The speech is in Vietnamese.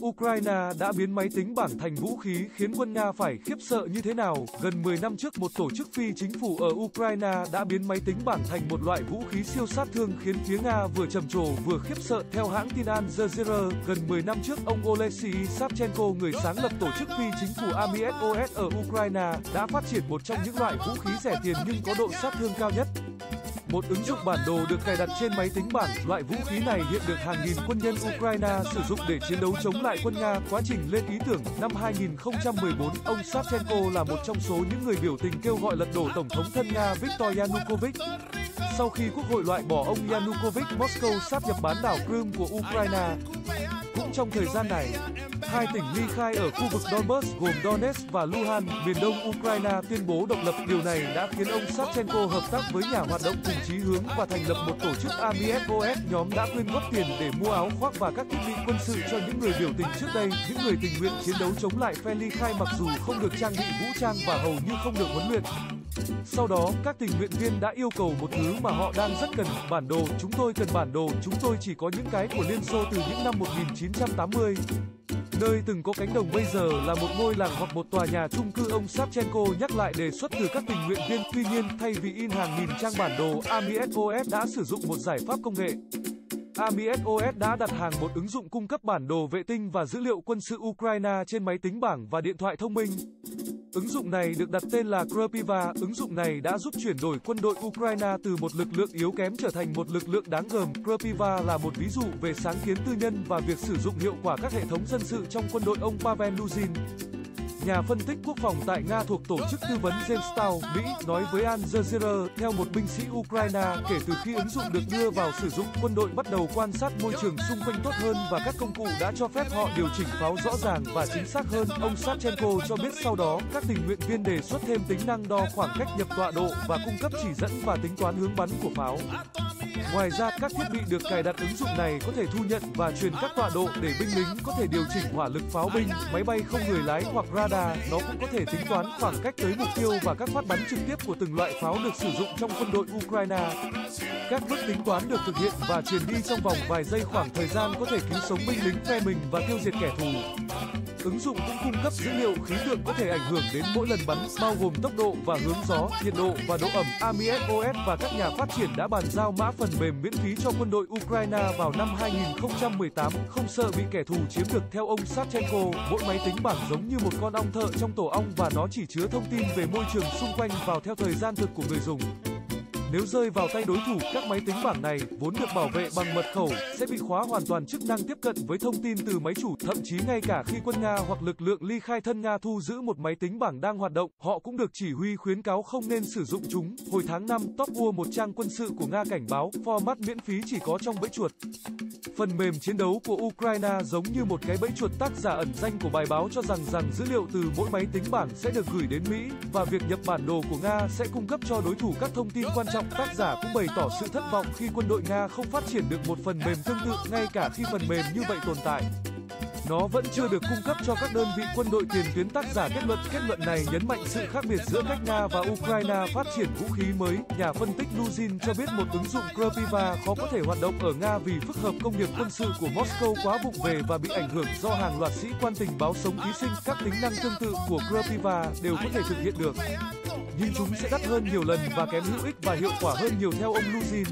Ukraine đã biến máy tính bảng thành vũ khí khiến quân Nga phải khiếp sợ như thế nào? Gần 10 năm trước, một tổ chức phi chính phủ ở Ukraine đã biến máy tính bảng thành một loại vũ khí siêu sát thương khiến phía Nga vừa trầm trồ vừa khiếp sợ. Theo hãng tin Al Jazeera, gần 10 năm trước, ông Oleksiy Savchenko, người sáng lập tổ chức phi chính phủ Army SOS ở Ukraine, đã phát triển một trong những loại vũ khí rẻ tiền nhưng có độ sát thương cao nhất. Một ứng dụng bản đồ được cài đặt trên máy tính bảng, loại vũ khí này hiện được hàng nghìn quân nhân Ukraine sử dụng để chiến đấu chống lại quân Nga. Quá trình lên ý tưởng, năm 2014, ông Savchenko là một trong số những người biểu tình kêu gọi lật đổ Tổng thống thân Nga Viktor Yanukovych. Sau khi Quốc hội loại bỏ ông Yanukovych, Moscow sáp nhập bán đảo Crimea của Ukraine. Trong thời gian này, hai tỉnh ly khai ở khu vực Donbass gồm Donetsk và Luhansk, miền đông Ukraine tuyên bố độc lập. Điều này đã khiến ông Savchenko hợp tác với nhà hoạt động cùng chí hướng và thành lập một tổ chức Army SOS. Nhóm đã quyên góp tiền để mua áo khoác và các thiết bị quân sự cho những người biểu tình trước đây. Những người tình nguyện chiến đấu chống lại phe ly khai mặc dù không được trang bị vũ trang và hầu như không được huấn luyện. Sau đó, các tình nguyện viên đã yêu cầu một thứ mà họ đang rất cần, bản đồ. Chúng tôi cần bản đồ, chúng tôi chỉ có những cái của Liên Xô từ những năm 1980. Nơi từng có cánh đồng bây giờ là một ngôi làng hoặc một tòa nhà chung cư ông Savchenko nhắc lại đề xuất từ các tình nguyện viên. Tuy nhiên, thay vì in hàng nghìn trang bản đồ, Army SOS đã sử dụng một giải pháp công nghệ. Army SOS đã đặt hàng một ứng dụng cung cấp bản đồ vệ tinh và dữ liệu quân sự Ukraine trên máy tính bảng và điện thoại thông minh. Ứng dụng này được đặt tên là Krapiva. Ứng dụng này đã giúp chuyển đổi quân đội Ukraine từ một lực lượng yếu kém trở thành một lực lượng đáng gờm. Krapiva là một ví dụ về sáng kiến tư nhân và việc sử dụng hiệu quả các hệ thống dân sự trong quân đội ông Pavel Luzhin. Nhà phân tích quốc phòng tại Nga thuộc tổ chức tư vấn James Mỹ, nói với Al Jazeera, theo một binh sĩ Ukraine, kể từ khi ứng dụng được đưa vào sử dụng, quân đội bắt đầu quan sát môi trường xung quanh tốt hơn và các công cụ đã cho phép họ điều chỉnh pháo rõ ràng và chính xác hơn. Ông Savchenko cho biết sau đó, các tình nguyện viên đề xuất thêm tính năng đo khoảng cách nhập tọa độ và cung cấp chỉ dẫn và tính toán hướng bắn của pháo. Ngoài ra, các thiết bị được cài đặt ứng dụng này có thể thu nhận và truyền các tọa độ để binh lính có thể điều chỉnh hỏa lực pháo binh, máy bay không người lái hoặc radar. Nó cũng có thể tính toán khoảng cách tới mục tiêu và các phát bắn trực tiếp của từng loại pháo được sử dụng trong quân đội Ukraine. Các bước tính toán được thực hiện và truyền đi trong vòng vài giây khoảng thời gian có thể cứu sống binh lính phe mình và tiêu diệt kẻ thù. Ứng dụng cũng cung cấp dữ liệu khí tượng có thể ảnh hưởng đến mỗi lần bắn, bao gồm tốc độ và hướng gió, nhiệt độ và độ ẩm. Army SOS và các nhà phát triển đã bàn giao mã phần mềm miễn phí cho quân đội Ukraine vào năm 2018, không sợ bị kẻ thù chiếm được. Theo ông Savchenko, mỗi máy tính bảng giống như một con ong thợ trong tổ ong và nó chỉ chứa thông tin về môi trường xung quanh vào theo thời gian thực của người dùng. Nếu rơi vào tay đối thủ, các máy tính bảng này, vốn được bảo vệ bằng mật khẩu, sẽ bị khóa hoàn toàn chức năng tiếp cận với thông tin từ máy chủ. Thậm chí ngay cả khi quân Nga hoặc lực lượng ly khai thân Nga thu giữ một máy tính bảng đang hoạt động, họ cũng được chỉ huy khuyến cáo không nên sử dụng chúng. Hồi tháng 5, Top War một trang quân sự của Nga cảnh báo, format miễn phí chỉ có trong bẫy chuột. Phần mềm chiến đấu của Ukraine giống như một cái bẫy chuột tác giả ẩn danh của bài báo cho rằng rằng dữ liệu từ mỗi máy tính bảng sẽ được gửi đến Mỹ và việc nhập bản đồ của Nga sẽ cung cấp cho đối thủ các thông tin quan trọng. Tác giả cũng bày tỏ sự thất vọng khi quân đội Nga không phát triển được một phần mềm tương tự ngay cả khi phần mềm như vậy tồn tại. Nó vẫn chưa được cung cấp cho các đơn vị quân đội tiền tuyến tác giả kết luận. Kết luận này nhấn mạnh sự khác biệt giữa cách Nga và Ukraine phát triển vũ khí mới. Nhà phân tích Luzin cho biết một ứng dụng Krapiva khó có thể hoạt động ở Nga vì phức hợp công nghiệp quân sự của Moscow quá vụng về và bị ảnh hưởng do hàng loạt sĩ quan tình báo sống ký sinh. Các tính năng tương tự của Krapiva đều có thể thực hiện được. Nhưng chúng sẽ đắt hơn nhiều lần và kém hữu ích và hiệu quả hơn nhiều theo ông Luzin.